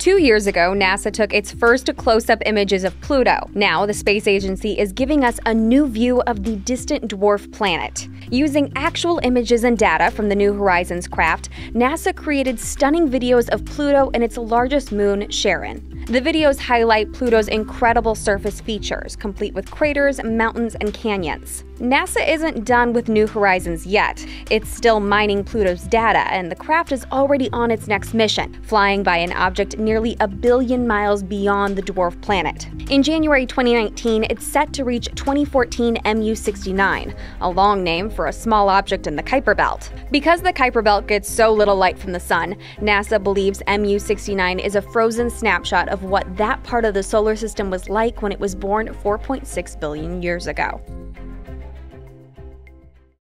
Two years ago, NASA took its first close up images of Pluto. Now, the space agency is giving us a new view of the distant dwarf planet. Using actual images and data from the New Horizons craft, NASA created stunning videos of Pluto and its largest moon, Charon. The videos highlight Pluto's incredible surface features, complete with craters, mountains, and canyons. NASA isn't done with New Horizons yet. It's still mining Pluto's data, and the craft is already on its next mission, flying by an object nearly a billion miles beyond the dwarf planet. In January 2019, it's set to reach 2014 MU 69, a long name for a small object in the Kuiper Belt. Because the Kuiper Belt gets so little light from the sun, NASA believes MU 69 is a frozen snapshot of what that part of the solar system was like when it was born 4.6 billion years ago.